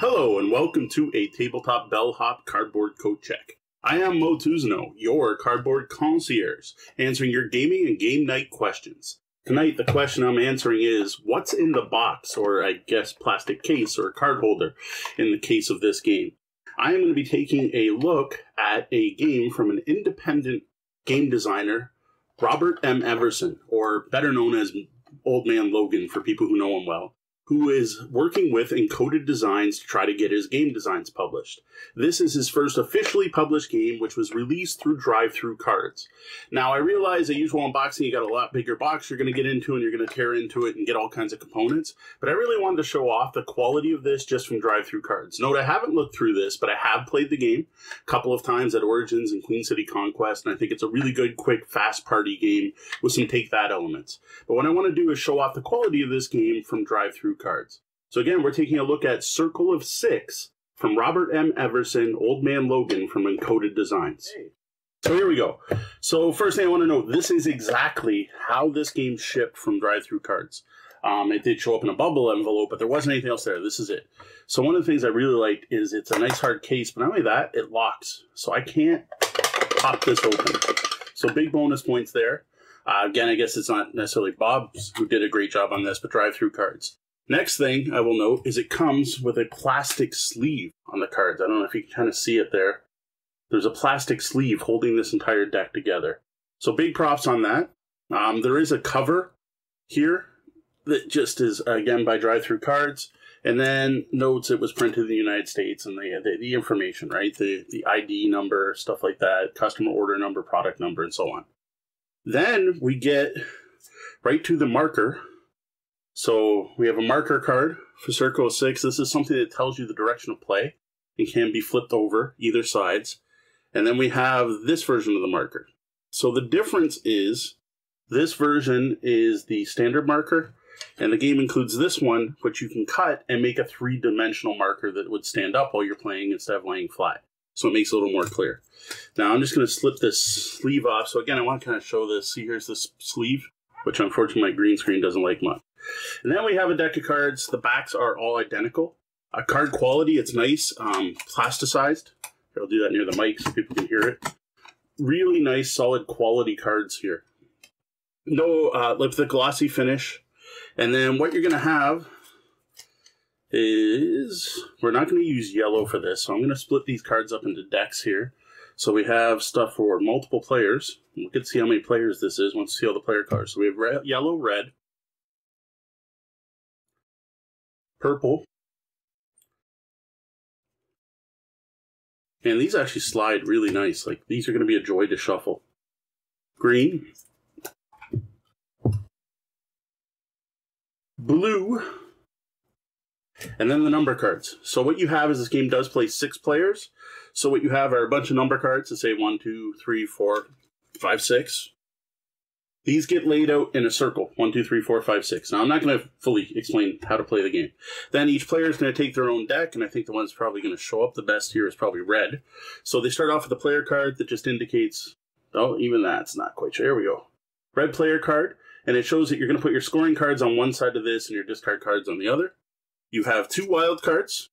Hello and welcome to a tabletop bellhop cardboard coat check. I am Mo Tuzano, your cardboard concierge, answering your gaming and game night questions. Tonight, the question I'm answering is what's in the box, or I guess plastic case or card holder, in the case of this game? I am going to be taking a look at a game from an independent game designer, Robert M. Everson, or better known as Old Man Logan for people who know him well who is working with Encoded Designs to try to get his game designs published. This is his first officially published game, which was released through DriveThruCards. Now, I realize a usual unboxing, you got a lot bigger box you're going to get into and you're going to tear into it and get all kinds of components, but I really wanted to show off the quality of this just from DriveThruCards. Note, I haven't looked through this, but I have played the game a couple of times at Origins and Queen City Conquest, and I think it's a really good, quick, fast party game with some take-that elements. But what I want to do is show off the quality of this game from cards. So again, we're taking a look at Circle of Six from Robert M. Everson, Old Man Logan from Encoded Designs. So here we go. So first thing I want to know, this is exactly how this game shipped from DriveThruCards. Um, it did show up in a bubble envelope, but there wasn't anything else there. This is it. So one of the things I really liked is it's a nice hard case, but not only that, it locks. So I can't pop this open. So big bonus points there. Uh, again, I guess it's not necessarily Bob who did a great job on this, but DriveThruCards. Next thing I will note is it comes with a plastic sleeve on the cards. I don't know if you can kind of see it there. There's a plastic sleeve holding this entire deck together. So big props on that. Um, there is a cover here that just is, again, by DriveThruCards. And then notes it was printed in the United States and the, the, the information, right? The, the ID number, stuff like that, customer order number, product number, and so on. Then we get right to the marker so we have a marker card for Circle 6. This is something that tells you the direction of play and can be flipped over either sides. And then we have this version of the marker. So the difference is this version is the standard marker, and the game includes this one, which you can cut and make a three-dimensional marker that would stand up while you're playing instead of laying flat. So it makes it a little more clear. Now I'm just going to slip this sleeve off. So again, I want to kind of show this. See, here's this sleeve, which unfortunately my green screen doesn't like much. And then we have a deck of cards. The backs are all identical. A card quality, it's nice, um, plasticized. I'll do that near the mic so people can hear it. Really nice, solid quality cards here. No, uh, like the glossy finish. And then what you're going to have is we're not going to use yellow for this, so I'm going to split these cards up into decks here. So we have stuff for multiple players. We can see how many players this is once we see all the player cards. So we have red, yellow, red, purple. And these actually slide really nice. Like these are going to be a joy to shuffle. Green. Blue. And then the number cards. So what you have is this game does play six players. So what you have are a bunch of number cards that say one, two, three, four, five, six. These get laid out in a circle one, two, three, four, five, six. Now, I'm not going to fully explain how to play the game. Then each player is going to take their own deck, and I think the one that's probably going to show up the best here is probably red. So they start off with a player card that just indicates, oh, even that's not quite sure. Here we go. Red player card, and it shows that you're going to put your scoring cards on one side of this and your discard cards on the other. You have two wild cards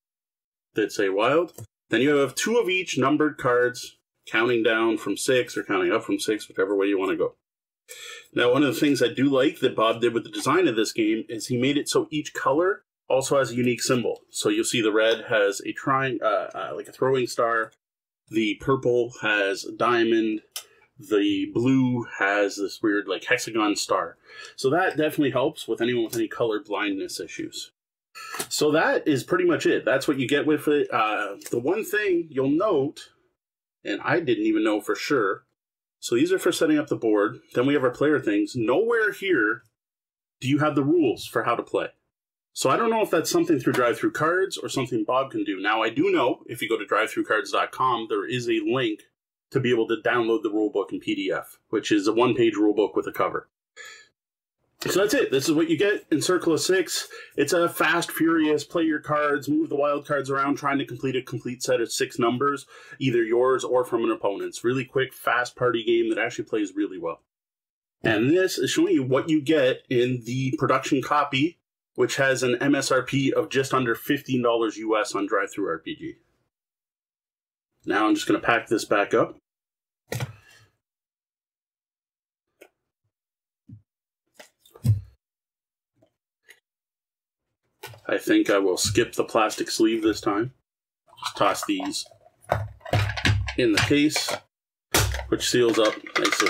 that say wild. Then you have two of each numbered cards counting down from six or counting up from six, whichever way you want to go. Now, one of the things I do like that Bob did with the design of this game is he made it so each color also has a unique symbol. So you'll see the red has a trying, uh, uh, like a throwing star, the purple has a diamond, the blue has this weird like hexagon star. So that definitely helps with anyone with any color blindness issues. So that is pretty much it. That's what you get with it. Uh, the one thing you'll note, and I didn't even know for sure, so these are for setting up the board. Then we have our player things. Nowhere here do you have the rules for how to play. So I don't know if that's something through DriveThruCards or something Bob can do. Now I do know if you go to drivethrucards.com, there is a link to be able to download the rulebook in PDF, which is a one-page rulebook with a cover. So that's it. This is what you get in Circle of Six. It's a fast, furious, play your cards, move the wild cards around, trying to complete a complete set of six numbers, either yours or from an opponent's. Really quick, fast party game that actually plays really well. And this is showing you what you get in the production copy which has an MSRP of just under $15 US on DriveThruRPG. Now I'm just going to pack this back up. I think I will skip the plastic sleeve this time. Just toss these in the case, which seals up nicely.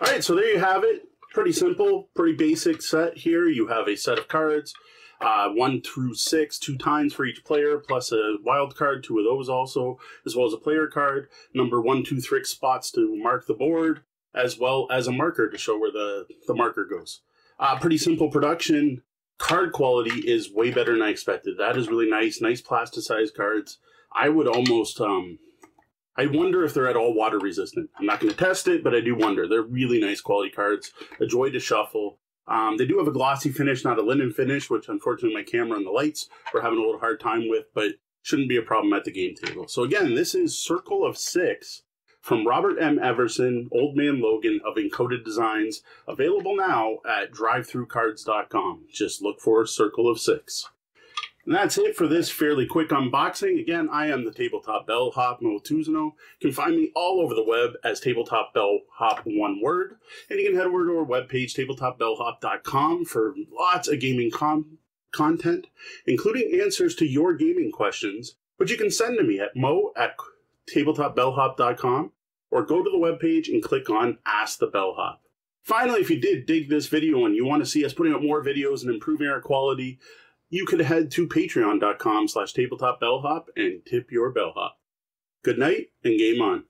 All right, so there you have it. Pretty simple, pretty basic set here. You have a set of cards, uh, one through six, two times for each player, plus a wild card, two of those also, as well as a player card. Number one, two, three spots to mark the board, as well as a marker to show where the, the marker goes. Uh, pretty simple production. Card quality is way better than I expected. That is really nice. Nice plasticized cards. I would almost um, I wonder if they're at all water resistant. I'm not going to test it, but I do wonder. They're really nice quality cards. A joy to shuffle. Um, they do have a glossy finish, not a linen finish, which unfortunately my camera and the lights we're having a little hard time with, but shouldn't be a problem at the game table. So again, this is Circle of Six from Robert M. Everson, Old Man Logan of Encoded Designs, available now at drivethrucards.com. Just look for Circle of Six. And that's it for this fairly quick unboxing. Again, I am the Tabletop Bellhop Mo Tuzano. You can find me all over the web as Tabletop Bellhop, one word. And you can head over to our webpage, tabletopbellhop.com, for lots of gaming com content, including answers to your gaming questions, which you can send to me at mo at tabletopbellhop.com or go to the webpage and click on Ask the Bellhop. Finally, if you did dig this video and you want to see us putting up more videos and improving our quality, you could head to patreon.com slash tabletopbellhop and tip your bellhop. Good night and game on.